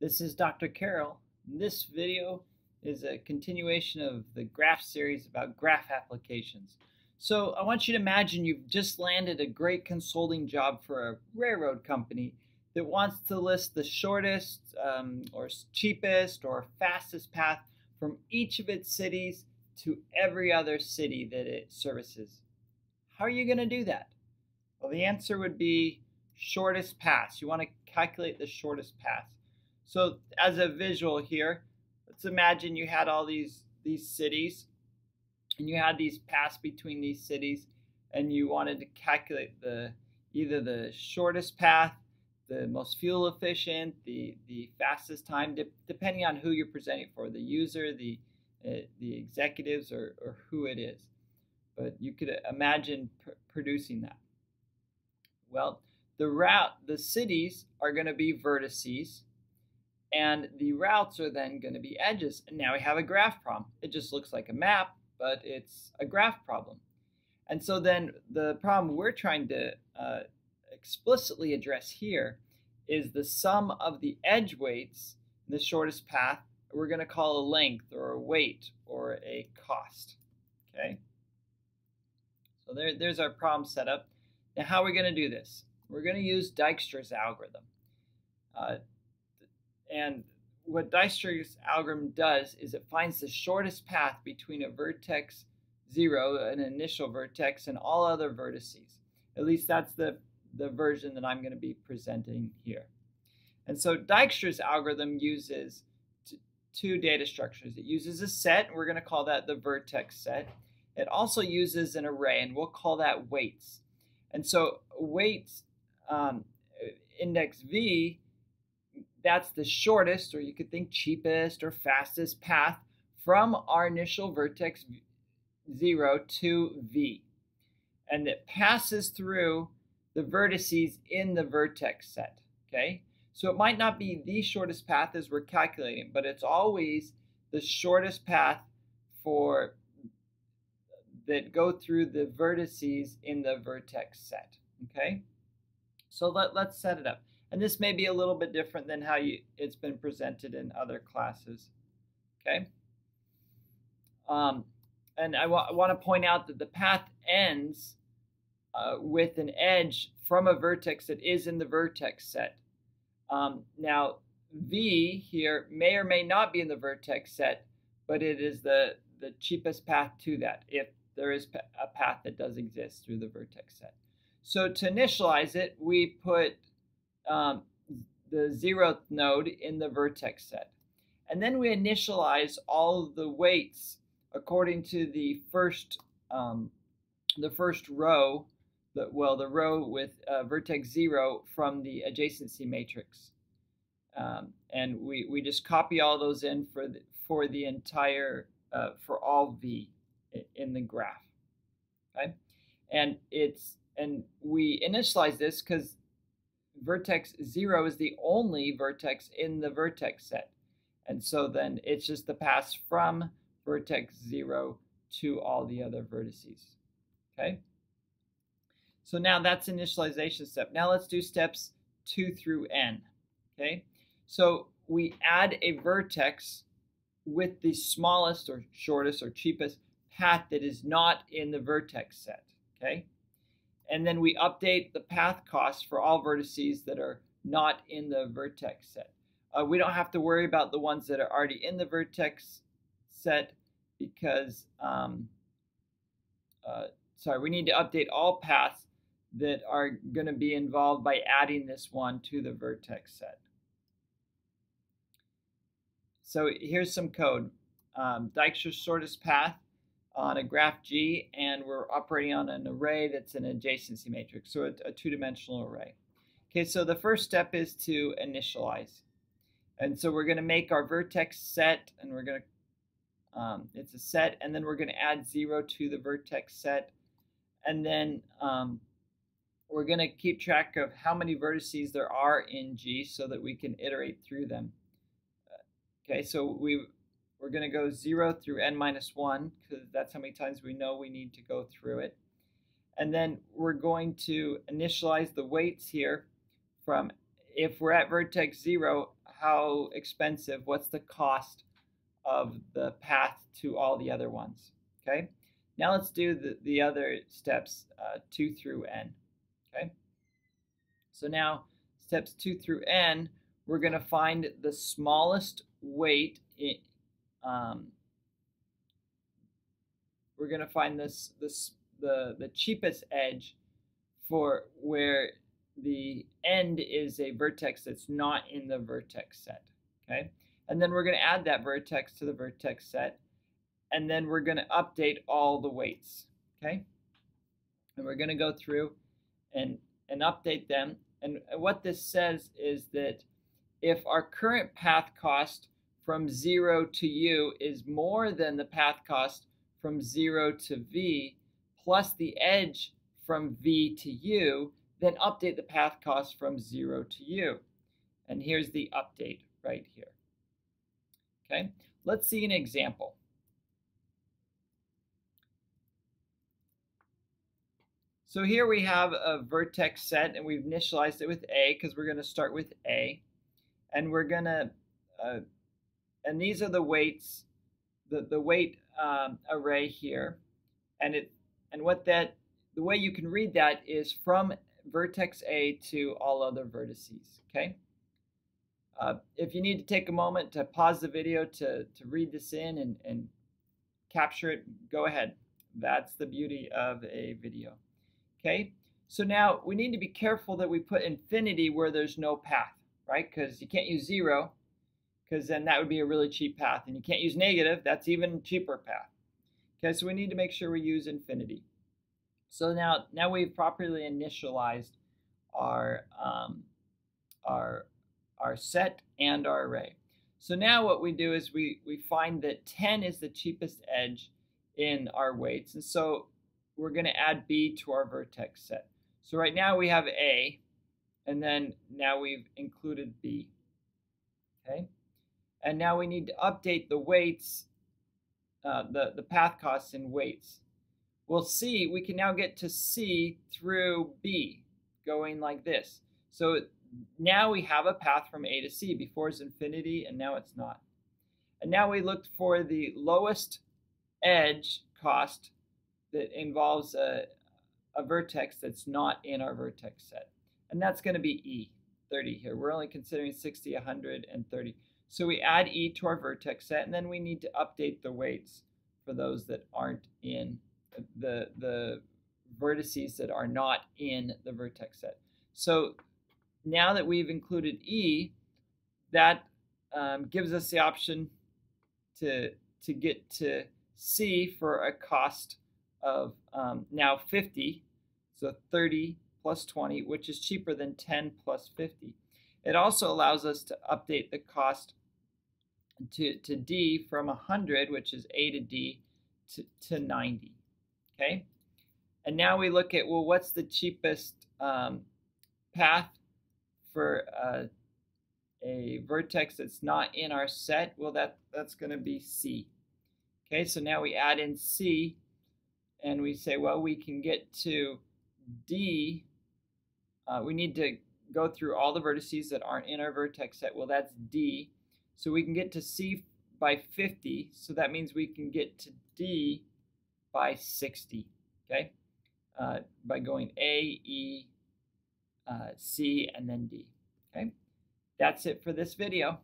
This is Dr. Carroll. This video is a continuation of the graph series about graph applications. So I want you to imagine you've just landed a great consulting job for a railroad company that wants to list the shortest um, or cheapest or fastest path from each of its cities to every other city that it services. How are you going to do that? Well, the answer would be shortest path. You want to calculate the shortest path. So as a visual here, let's imagine you had all these these cities and you had these paths between these cities and you wanted to calculate the either the shortest path, the most fuel efficient, the the fastest time, de depending on who you're presenting for, the user, the uh, the executives, or, or who it is. But you could imagine pr producing that. Well, the route, the cities are going to be vertices, and the routes are then going to be edges. And now we have a graph problem. It just looks like a map, but it's a graph problem. And so then the problem we're trying to uh, explicitly address here is the sum of the edge weights in the shortest path we're going to call a length or a weight or a cost. Okay. So there, there's our problem setup. Now how are we going to do this? We're going to use Dijkstra's algorithm. Uh, and what Dijkstra's algorithm does is it finds the shortest path between a vertex 0, an initial vertex, and all other vertices. At least that's the, the version that I'm going to be presenting here. And so Dijkstra's algorithm uses two data structures. It uses a set, we're going to call that the vertex set. It also uses an array, and we'll call that weights. And so weights um, index V, that's the shortest, or you could think cheapest or fastest path from our initial vertex 0 to V. And it passes through the vertices in the vertex set, okay? So it might not be the shortest path as we're calculating, but it's always the shortest path for that go through the vertices in the vertex set, okay? So let, let's set it up. And this may be a little bit different than how you, it's been presented in other classes, okay? Um, and I, I want to point out that the path ends uh, with an edge from a vertex that is in the vertex set. Um, now, V here may or may not be in the vertex set, but it is the, the cheapest path to that if there is a path that does exist through the vertex set. So to initialize it, we put um, the zeroth node in the vertex set. And then we initialize all of the weights according to the first um, the first row the, well, the row with uh, vertex 0 from the adjacency matrix. Um, and we, we just copy all those in for the, for the entire, uh, for all V in the graph. Okay? And it's, and we initialize this because vertex 0 is the only vertex in the vertex set. And so then it's just the pass from vertex 0 to all the other vertices. Okay? So now that's initialization step. Now let's do steps two through n. Okay, so we add a vertex with the smallest or shortest or cheapest path that is not in the vertex set. Okay, and then we update the path cost for all vertices that are not in the vertex set. Uh, we don't have to worry about the ones that are already in the vertex set because, um, uh, sorry, we need to update all paths that are going to be involved by adding this one to the vertex set. So here's some code. Um, Dijkstra's shortest path on a graph G, and we're operating on an array that's an adjacency matrix, so a, a two-dimensional array. Okay, so the first step is to initialize. And so we're going to make our vertex set, and we're going to, um, it's a set, and then we're going to add 0 to the vertex set. And then um, we're going to keep track of how many vertices there are in G so that we can iterate through them. Okay, so we, we're going to go 0 through n minus 1 because that's how many times we know we need to go through it. And then we're going to initialize the weights here from if we're at vertex 0, how expensive, what's the cost of the path to all the other ones, okay? Now let's do the, the other steps, uh, 2 through n, okay? So now, steps 2 through n, we're going to find the smallest weight. Um, we're going to find this, this the, the cheapest edge for where the end is a vertex that's not in the vertex set, okay? And then we're going to add that vertex to the vertex set, and then we're going to update all the weights, okay? And we're going to go through and, and update them. And what this says is that if our current path cost from 0 to u is more than the path cost from 0 to v, plus the edge from v to u, then update the path cost from 0 to u. And here's the update right here. Okay, let's see an example. So here we have a vertex set and we've initialized it with A because we're going to start with A. And we're going to, uh, and these are the weights, the, the weight um, array here. And it, and what that, the way you can read that is from vertex A to all other vertices, okay? Uh, if you need to take a moment to pause the video to, to read this in and, and capture it, go ahead. That's the beauty of a video. Okay, so now we need to be careful that we put infinity where there's no path, right? Because you can't use zero, because then that would be a really cheap path. And you can't use negative, that's even cheaper path. Okay, so we need to make sure we use infinity. So now, now we've properly initialized our, um, our, our set and our array. So now what we do is we, we find that 10 is the cheapest edge in our weights. And so we're going to add B to our vertex set. So right now we have A, and then now we've included B. Okay, and now we need to update the weights, uh, the, the path costs in weights. We'll see, we can now get to C through B, going like this. So now we have a path from A to C. Before it's infinity, and now it's not. And now we looked for the lowest edge cost that involves a, a vertex that's not in our vertex set. And that's going to be E, 30 here. We're only considering 60, 100, and 30. So we add E to our vertex set, and then we need to update the weights for those that aren't in the, the vertices that are not in the vertex set. So now that we've included E, that um, gives us the option to, to get to C for a cost of um, now 50, so 30 plus 20, which is cheaper than 10 plus 50. It also allows us to update the cost to, to D from 100, which is A to D, to, to 90. Okay? And now we look at, well, what's the cheapest um, path for uh, a vertex that's not in our set? Well, that, that's going to be C. Okay, so now we add in C and we say, well, we can get to D. Uh, we need to go through all the vertices that aren't in our vertex set. Well, that's D. So we can get to C by 50. So that means we can get to D by 60, okay? Uh, by going A, E, uh, C, and then D, okay? That's it for this video.